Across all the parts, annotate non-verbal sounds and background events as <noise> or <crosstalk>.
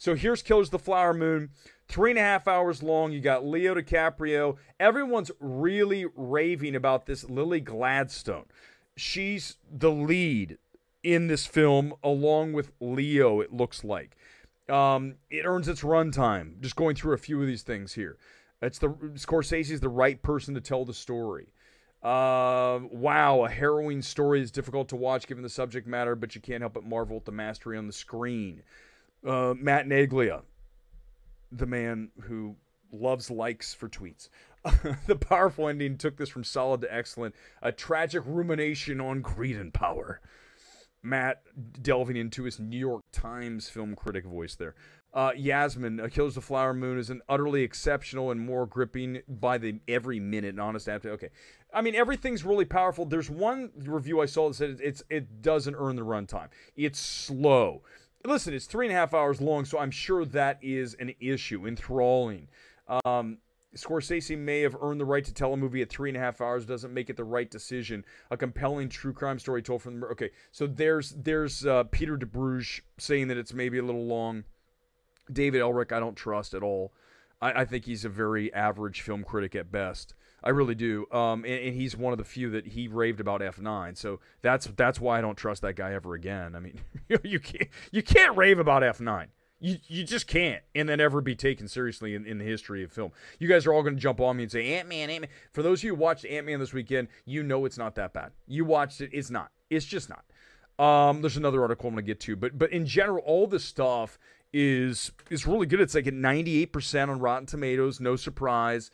So here's Killers the Flower Moon. Three and a half hours long. You got Leo DiCaprio. Everyone's really raving about this Lily Gladstone. She's the lead in this film, along with Leo, it looks like. Um, it earns its runtime. Just going through a few of these things here. It's the Scorsese's the right person to tell the story. Uh, wow, a harrowing story is difficult to watch given the subject matter, but you can't help but marvel at the mastery on the screen. Uh, Matt Neglia, the man who loves likes for tweets. <laughs> the powerful ending took this from solid to excellent. A tragic rumination on greed and power. Matt delving into his New York Times film critic voice there. Uh, Yasmin, of the Flower Moon is an utterly exceptional and more gripping by the every minute and honest adaptation. Okay, I mean everything's really powerful. There's one review I saw that said it's it doesn't earn the runtime. It's slow. Listen, it's three and a half hours long, so I'm sure that is an issue. Enthralling. Um, Scorsese may have earned the right to tell a movie at three and a half hours. Doesn't make it the right decision. A compelling true crime story told from the okay. So there's there's uh, Peter Debruge saying that it's maybe a little long. David Ehrlich, I don't trust at all. I, I think he's a very average film critic at best. I really do. Um, and, and, he's one of the few that he raved about F9. So that's that's why I don't trust that guy ever again. I mean, <laughs> you can't you can't rave about F9. You, you just can't, and then ever be taken seriously in, in the history of film. You guys are all going to jump on me and say Ant Man, Ant Man. For those of you who watched Ant Man this weekend, you know it's not that bad. You watched it, it's not. It's just not. Um, there's another article I'm going to get to, but but in general, all this stuff is is really good. It's like at 98% on Rotten Tomatoes. No surprise.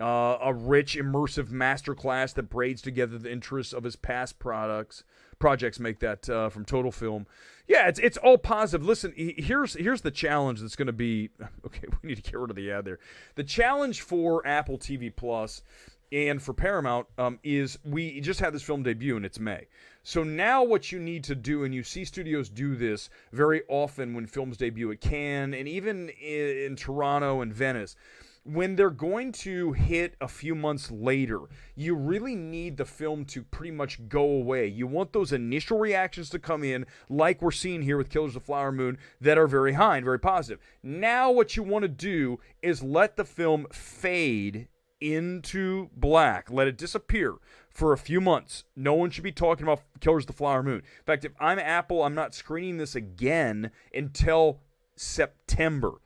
Uh, a rich, immersive masterclass that braids together the interests of his past products projects make that uh, from Total Film. Yeah, it's it's all positive. Listen, here's here's the challenge that's going to be. <laughs> Okay, we need to get rid of the ad there. The challenge for Apple TV Plus and for Paramount um, is we just had this film debut and it's May. So now what you need to do, and you see studios do this very often when films debut at Cannes and even in, in Toronto and Venice when they're going to hit a few months later, you really need the film to pretty much go away. You want those initial reactions to come in, like we're seeing here with Killers of the Flower Moon, that are very high and very positive. Now, what you want to do is let the film fade into black, let it disappear for a few months. No one should be talking about Killers of the Flower Moon. In fact, if I'm Apple, I'm not screening this again until September.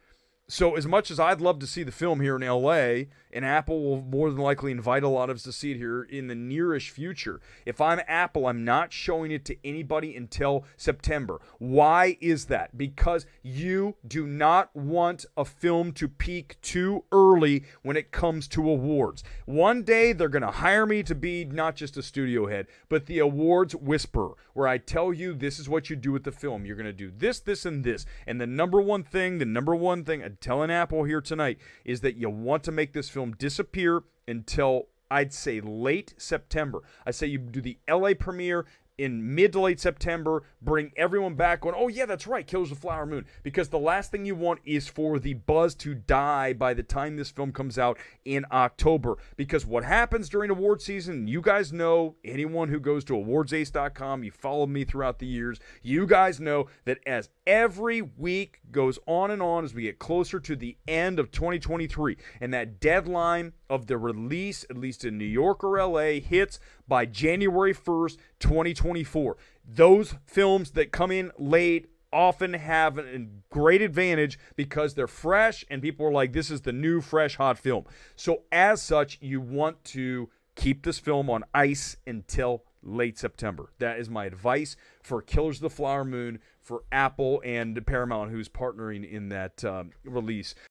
So, as much as I'd love to see the film here in LA, and Apple will more than likely invite a lot of us to see it here in the nearish future. If I'm Apple, I'm not showing it to anybody until September. Why is that? Because you do not want a film to peak too early when it comes to awards. One day they're going to hire me to be not just a studio head, but the awards whisperer, where I tell you this is what you do with the film. You're going to do this, this, and this. And the number one thing, the number one thing telling Apple here tonight is that you want to make this film disappear until I'd say late September. I say you do the LA premiere in mid to late September, bring everyone back going, oh, yeah, that's right, Killers of the Flower Moon. Because the last thing you want is for the buzz to die by the time this film comes out in October. Because what happens during award season, you guys know, anyone who goes to awardsace.com, you follow me throughout the years, you guys know that as every week goes on and on as we get closer to the end of 2023 and that deadline of the release, at least in New York or LA, hits by January 1st, 2024. Those films that come in late often have a great advantage because they're fresh and people are like, this is the new, fresh, hot film. So, as such, you want to keep this film on ice until late September. That is my advice for Killers of the Flower Moon for Apple and Paramount, who's partnering in that um, release.